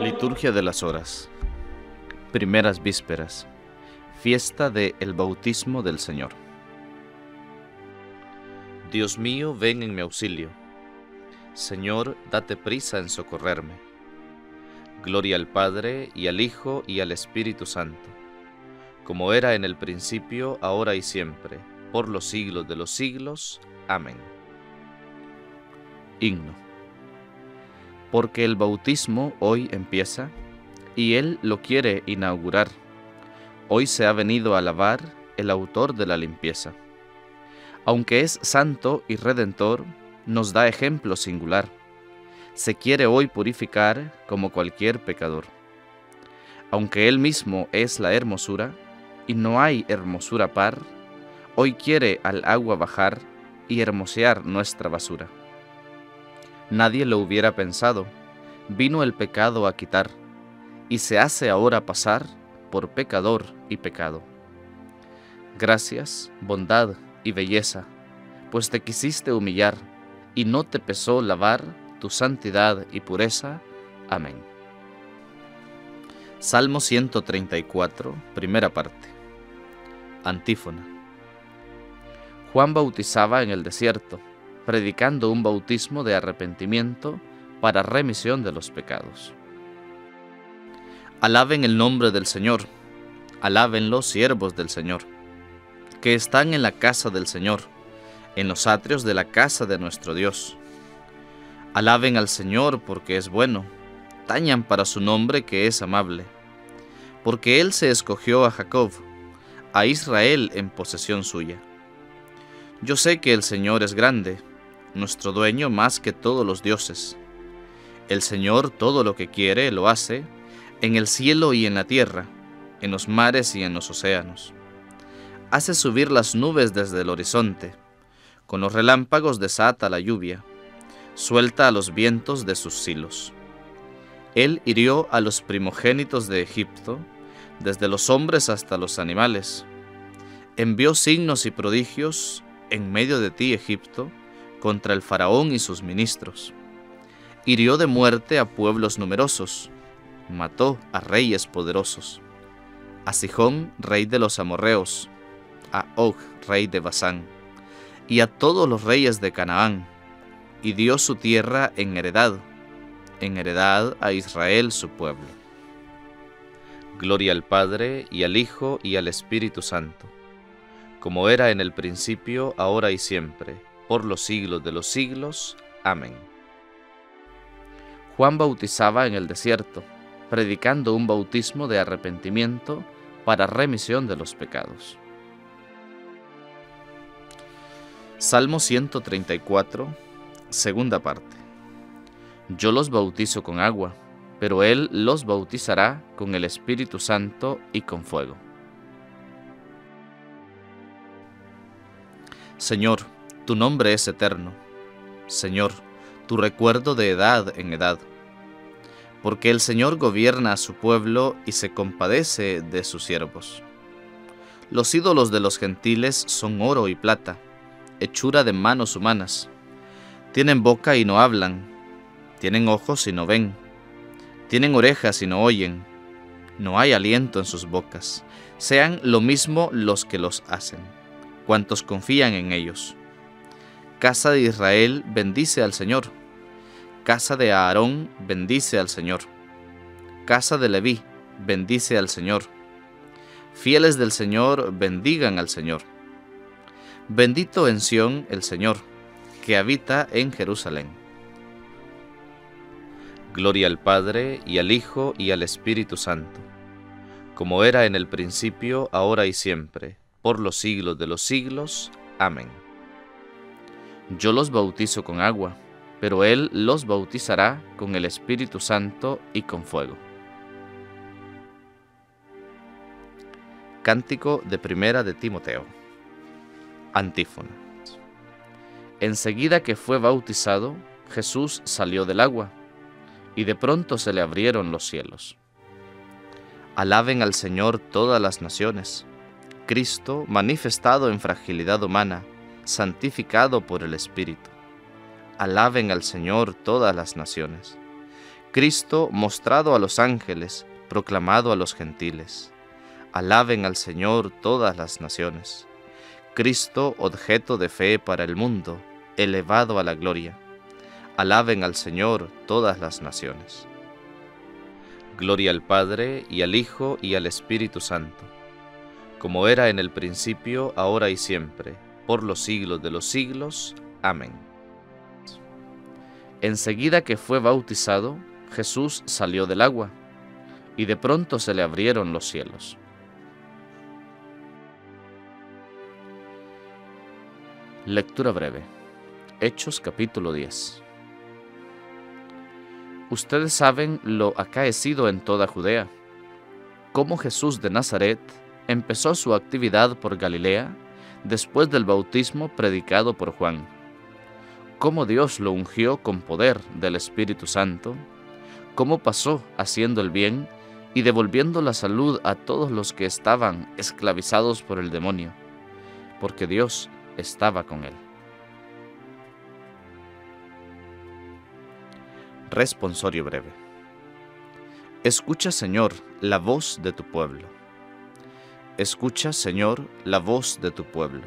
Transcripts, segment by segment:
Liturgia de las Horas. Primeras Vísperas. Fiesta de el Bautismo del Señor. Dios mío, ven en mi auxilio. Señor, date prisa en socorrerme. Gloria al Padre, y al Hijo, y al Espíritu Santo, como era en el principio, ahora y siempre, por los siglos de los siglos. Amén. Himno porque el bautismo hoy empieza y Él lo quiere inaugurar. Hoy se ha venido a lavar el autor de la limpieza. Aunque es santo y redentor, nos da ejemplo singular. Se quiere hoy purificar como cualquier pecador. Aunque Él mismo es la hermosura, y no hay hermosura par, hoy quiere al agua bajar y hermosear nuestra basura. Nadie lo hubiera pensado. Vino el pecado a quitar, y se hace ahora pasar por pecador y pecado. Gracias, bondad y belleza, pues te quisiste humillar, y no te pesó lavar tu santidad y pureza. Amén. Salmo 134, primera parte. Antífona. Juan bautizaba en el desierto predicando un bautismo de arrepentimiento para remisión de los pecados. Alaben el nombre del Señor, alaben los siervos del Señor, que están en la casa del Señor, en los atrios de la casa de nuestro Dios. Alaben al Señor porque es bueno, tañan para su nombre que es amable, porque Él se escogió a Jacob, a Israel en posesión suya. Yo sé que el Señor es grande, nuestro dueño más que todos los dioses. El Señor todo lo que quiere lo hace, en el cielo y en la tierra, en los mares y en los océanos. Hace subir las nubes desde el horizonte, con los relámpagos desata la lluvia, suelta a los vientos de sus silos. Él hirió a los primogénitos de Egipto, desde los hombres hasta los animales. Envió signos y prodigios en medio de ti, Egipto, contra el faraón y sus ministros. Hirió de muerte a pueblos numerosos, mató a reyes poderosos, a Sijón, rey de los amorreos, a Og, rey de Basán, y a todos los reyes de Canaán, y dio su tierra en heredad, en heredad a Israel su pueblo. Gloria al Padre, y al Hijo, y al Espíritu Santo, como era en el principio, ahora y siempre, por los siglos de los siglos. Amén. Juan bautizaba en el desierto, predicando un bautismo de arrepentimiento para remisión de los pecados. Salmo 134, segunda parte. Yo los bautizo con agua, pero Él los bautizará con el Espíritu Santo y con fuego. Señor, tu nombre es eterno, Señor, tu recuerdo de edad en edad. Porque el Señor gobierna a su pueblo y se compadece de sus siervos. Los ídolos de los gentiles son oro y plata, hechura de manos humanas. Tienen boca y no hablan, tienen ojos y no ven, tienen orejas y no oyen, no hay aliento en sus bocas. Sean lo mismo los que los hacen, cuantos confían en ellos. Casa de Israel, bendice al Señor. Casa de Aarón, bendice al Señor. Casa de Leví, bendice al Señor. Fieles del Señor, bendigan al Señor. Bendito en Sión el Señor, que habita en Jerusalén. Gloria al Padre, y al Hijo, y al Espíritu Santo, como era en el principio, ahora y siempre, por los siglos de los siglos. Amén. Yo los bautizo con agua, pero Él los bautizará con el Espíritu Santo y con fuego. Cántico de Primera de Timoteo. Antífona. Enseguida que fue bautizado, Jesús salió del agua, y de pronto se le abrieron los cielos. Alaben al Señor todas las naciones. Cristo, manifestado en fragilidad humana, santificado por el Espíritu. Alaben al Señor todas las naciones. Cristo mostrado a los ángeles, proclamado a los gentiles. Alaben al Señor todas las naciones. Cristo objeto de fe para el mundo, elevado a la gloria. Alaben al Señor todas las naciones. Gloria al Padre y al Hijo y al Espíritu Santo, como era en el principio, ahora y siempre, por los siglos de los siglos. Amén. Enseguida que fue bautizado, Jesús salió del agua, y de pronto se le abrieron los cielos. Lectura breve. Hechos capítulo 10. Ustedes saben lo acaecido en toda Judea, cómo Jesús de Nazaret empezó su actividad por Galilea después del bautismo predicado por Juan, cómo Dios lo ungió con poder del Espíritu Santo, cómo pasó haciendo el bien y devolviendo la salud a todos los que estaban esclavizados por el demonio, porque Dios estaba con él. Responsorio breve. Escucha, Señor, la voz de tu pueblo. Escucha, Señor, la voz de tu pueblo.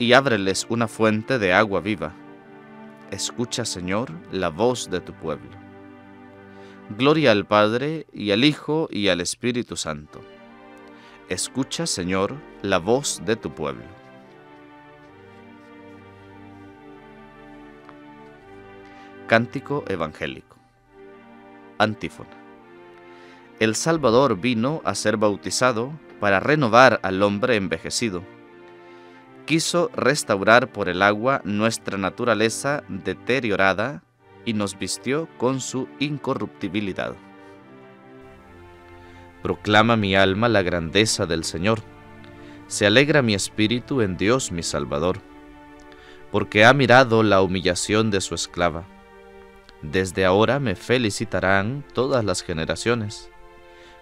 Y ábreles una fuente de agua viva. Escucha, Señor, la voz de tu pueblo. Gloria al Padre, y al Hijo, y al Espíritu Santo. Escucha, Señor, la voz de tu pueblo. Cántico Evangélico. Antífona. El Salvador vino a ser bautizado para renovar al hombre envejecido. Quiso restaurar por el agua nuestra naturaleza deteriorada y nos vistió con su incorruptibilidad. Proclama mi alma la grandeza del Señor. Se alegra mi espíritu en Dios mi Salvador, porque ha mirado la humillación de su esclava desde ahora me felicitarán todas las generaciones,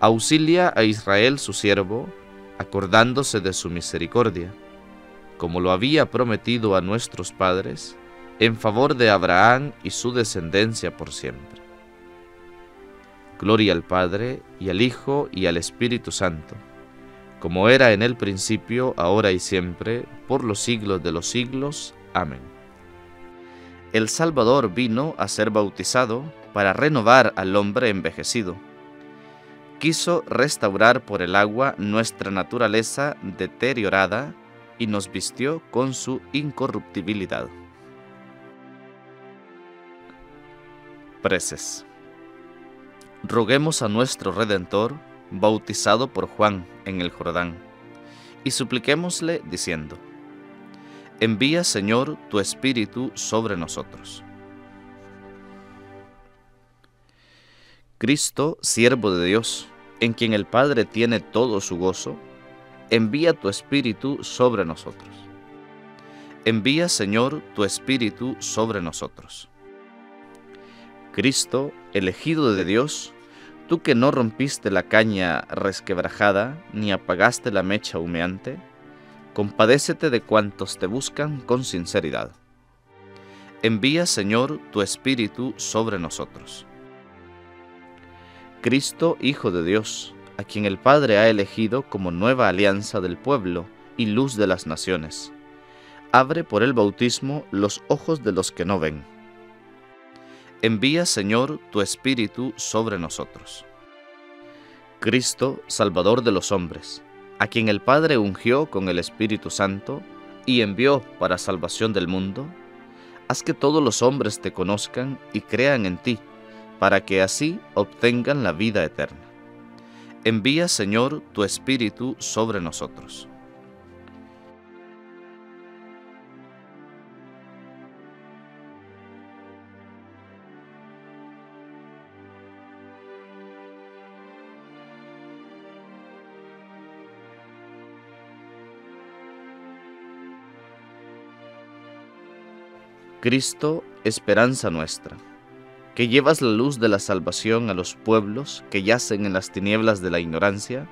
Auxilia a Israel su siervo, acordándose de su misericordia, como lo había prometido a nuestros padres, en favor de Abraham y su descendencia por siempre. Gloria al Padre, y al Hijo, y al Espíritu Santo, como era en el principio, ahora y siempre, por los siglos de los siglos. Amén. El Salvador vino a ser bautizado para renovar al hombre envejecido. Quiso restaurar por el agua nuestra naturaleza deteriorada y nos vistió con su incorruptibilidad. Preces. Roguemos a nuestro Redentor, bautizado por Juan en el Jordán, y supliquémosle diciendo, Envía Señor tu Espíritu sobre nosotros. Cristo, siervo de Dios, en quien el Padre tiene todo su gozo, envía tu Espíritu sobre nosotros. Envía, Señor, tu Espíritu sobre nosotros. Cristo, elegido de Dios, tú que no rompiste la caña resquebrajada, ni apagaste la mecha humeante, compadécete de cuantos te buscan con sinceridad. Envía, Señor, tu Espíritu sobre nosotros. Cristo, Hijo de Dios, a quien el Padre ha elegido como nueva alianza del pueblo y luz de las naciones. Abre por el bautismo los ojos de los que no ven. Envía, Señor, tu Espíritu sobre nosotros. Cristo, Salvador de los hombres, a quien el Padre ungió con el Espíritu Santo y envió para salvación del mundo, haz que todos los hombres te conozcan y crean en ti para que así obtengan la vida eterna. Envía, Señor, tu Espíritu sobre nosotros. Cristo, esperanza nuestra que llevas la luz de la salvación a los pueblos que yacen en las tinieblas de la ignorancia,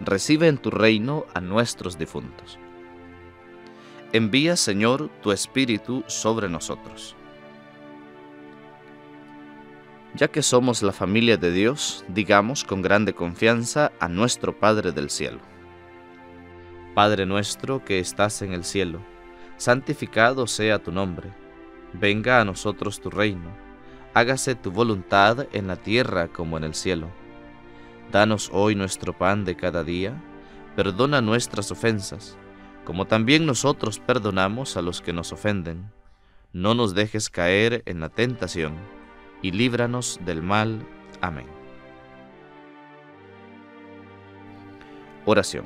recibe en tu reino a nuestros difuntos. Envía, Señor, tu Espíritu sobre nosotros. Ya que somos la familia de Dios, digamos con grande confianza a nuestro Padre del cielo. Padre nuestro que estás en el cielo, santificado sea tu nombre, venga a nosotros tu reino, hágase tu voluntad en la tierra como en el cielo. Danos hoy nuestro pan de cada día, perdona nuestras ofensas, como también nosotros perdonamos a los que nos ofenden. No nos dejes caer en la tentación, y líbranos del mal. Amén. Oración.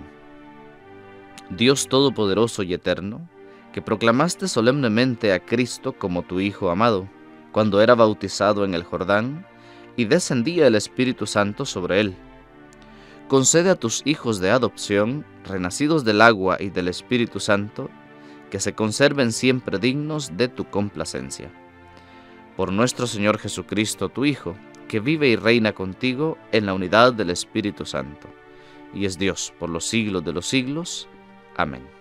Dios Todopoderoso y Eterno, que proclamaste solemnemente a Cristo como tu Hijo amado, cuando era bautizado en el Jordán, y descendía el Espíritu Santo sobre él concede a tus hijos de adopción, renacidos del agua y del Espíritu Santo, que se conserven siempre dignos de tu complacencia. Por nuestro Señor Jesucristo, tu Hijo, que vive y reina contigo en la unidad del Espíritu Santo, y es Dios por los siglos de los siglos. Amén.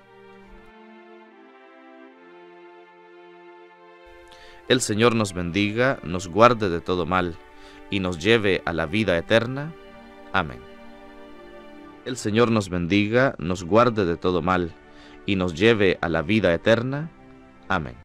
El Señor nos bendiga, nos guarde de todo mal, y nos lleve a la vida eterna. Amén. El Señor nos bendiga, nos guarde de todo mal, y nos lleve a la vida eterna. Amén.